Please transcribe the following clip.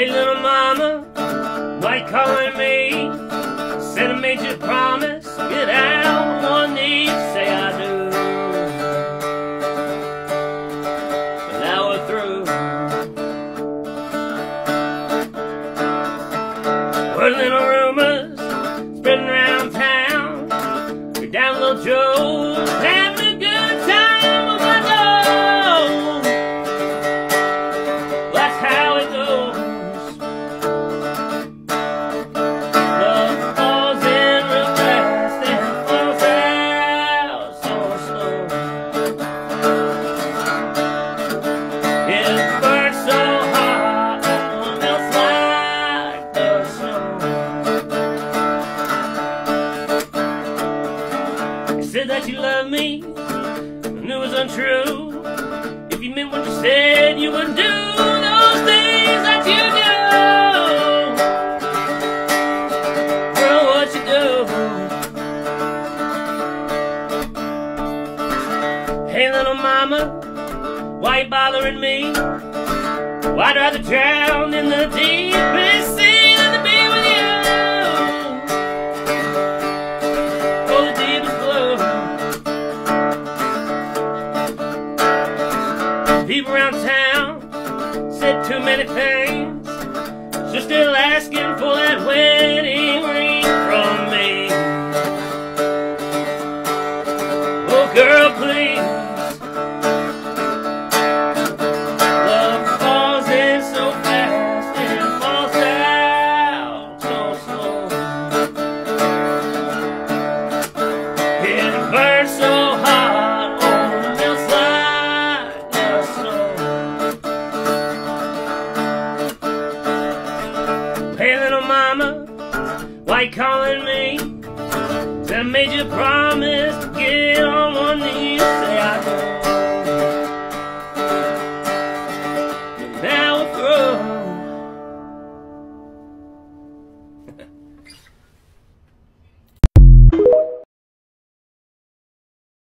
Hey little mama, why you calling me? Said I made you a promise, get out on one knee, say I do. But now we're through. We're little rumor! That you love me, and it was untrue. If you meant what you said, you would do those things that you do. Girl, what you do? Hey, little mama, why you bothering me? I'd rather drown in the deepest People around town said too many things. calling me. Tell made you promise to get on one knee. and Say I do. And now we're through.